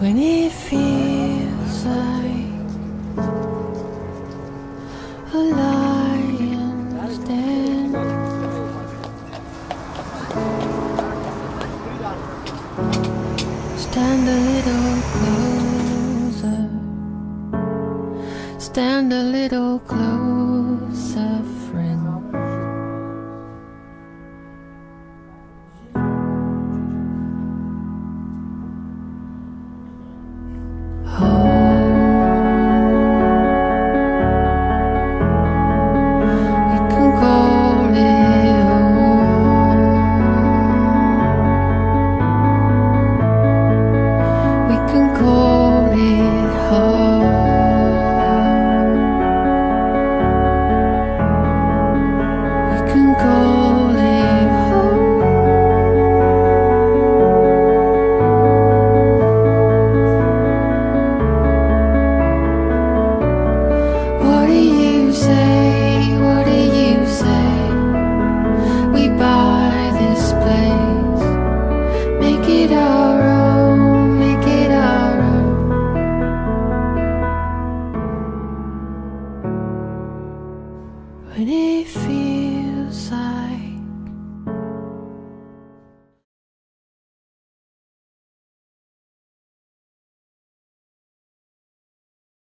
when it feels like a lion's den. Stand a little closer. Stand a little closer. when it feels like